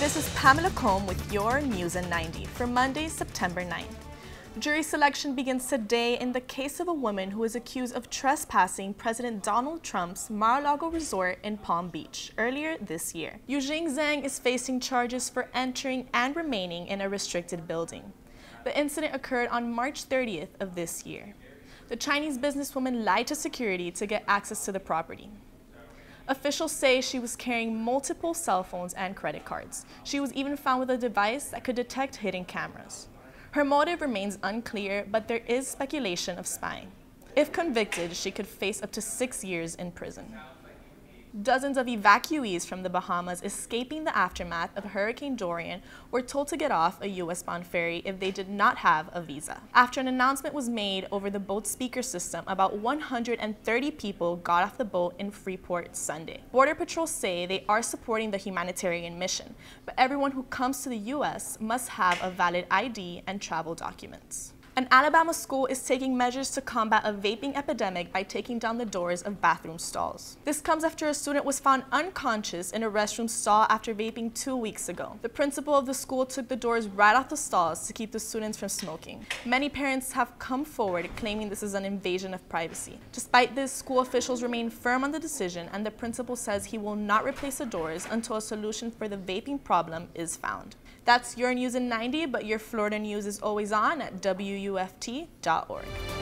This is Pamela Combe with your News in 90 for Monday, September 9th. Jury selection begins today in the case of a woman who is accused of trespassing President Donald Trump's Mar-a-Lago resort in Palm Beach earlier this year. Yujing Zhang is facing charges for entering and remaining in a restricted building. The incident occurred on March 30th of this year. The Chinese businesswoman lied to security to get access to the property. Officials say she was carrying multiple cell phones and credit cards. She was even found with a device that could detect hidden cameras. Her motive remains unclear, but there is speculation of spying. If convicted, she could face up to six years in prison. Dozens of evacuees from the Bahamas escaping the aftermath of Hurricane Dorian were told to get off a U.S.-bound ferry if they did not have a visa. After an announcement was made over the boat's speaker system, about 130 people got off the boat in Freeport Sunday. Border Patrol say they are supporting the humanitarian mission, but everyone who comes to the U.S. must have a valid ID and travel documents. An Alabama school is taking measures to combat a vaping epidemic by taking down the doors of bathroom stalls. This comes after a student was found unconscious in a restroom stall after vaping two weeks ago. The principal of the school took the doors right off the stalls to keep the students from smoking. Many parents have come forward claiming this is an invasion of privacy. Despite this, school officials remain firm on the decision and the principal says he will not replace the doors until a solution for the vaping problem is found. That's your news in 90, but your Florida news is always on at WUFT.org.